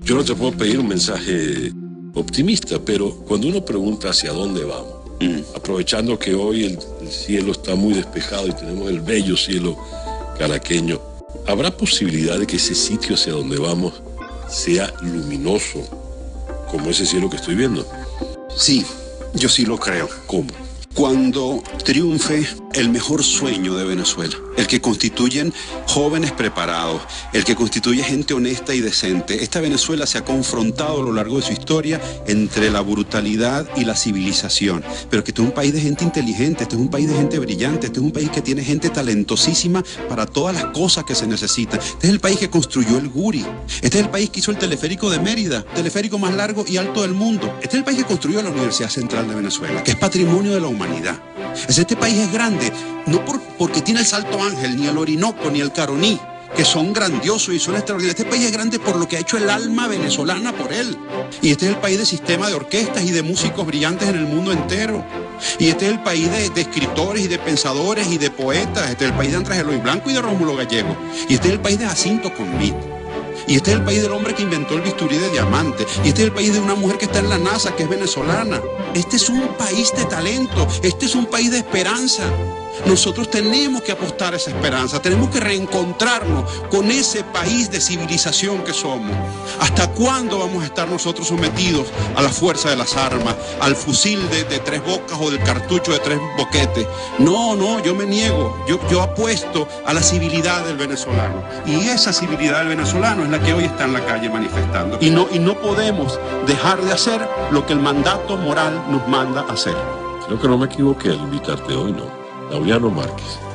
Yo no te puedo pedir un mensaje optimista, pero cuando uno pregunta hacia dónde vamos, aprovechando que hoy el, el cielo está muy despejado y tenemos el bello cielo caraqueño, ¿habrá posibilidad de que ese sitio hacia donde vamos sea luminoso como ese cielo que estoy viendo? Sí, yo sí lo creo. ¿Cómo? Cuando triunfe el mejor sueño de Venezuela, el que constituyen jóvenes preparados, el que constituye gente honesta y decente. Esta Venezuela se ha confrontado a lo largo de su historia entre la brutalidad y la civilización, pero que este es un país de gente inteligente, este es un país de gente brillante, este es un país que tiene gente talentosísima para todas las cosas que se necesitan. Este es el país que construyó el Guri, este es el país que hizo el teleférico de Mérida, teleférico más largo y alto del mundo. Este es el país que construyó la Universidad Central de Venezuela, que es patrimonio de la humanidad. Este país es grande, no por, porque tiene el Salto Ángel, ni el Orinoco, ni el Caroní, que son grandiosos y son extraordinarios. Este país es grande por lo que ha hecho el alma venezolana por él. Y este es el país de sistema de orquestas y de músicos brillantes en el mundo entero. Y este es el país de, escritores y de pensadores y de poetas. Este es el país de Andrés Eloy Blanco y de Rómulo Gallego. Y este es el país de Jacinto Conmit. Y este es el país del hombre que inventó el bisturí de diamante. Y este es el país de una mujer que está en la NASA, que es venezolana. Este es un país de talento. Este es un país de esperanza. Nosotros tenemos que apostar a esa esperanza, tenemos que reencontrarnos con ese país de civilización que somos. ¿Hasta cuándo vamos a estar nosotros sometidos a la fuerza de las armas, al fusil de, tres bocas o del cartucho de tres boquetes? No, no, yo me niego, yo, yo apuesto a la civilidad del venezolano. Y esa civilidad del venezolano es la que hoy está en la calle manifestando. Y no, y no podemos dejar de hacer lo que el mandato moral nos manda hacer. Creo que no me equivoqué al invitarte hoy, ¿no? Laureano Márquez.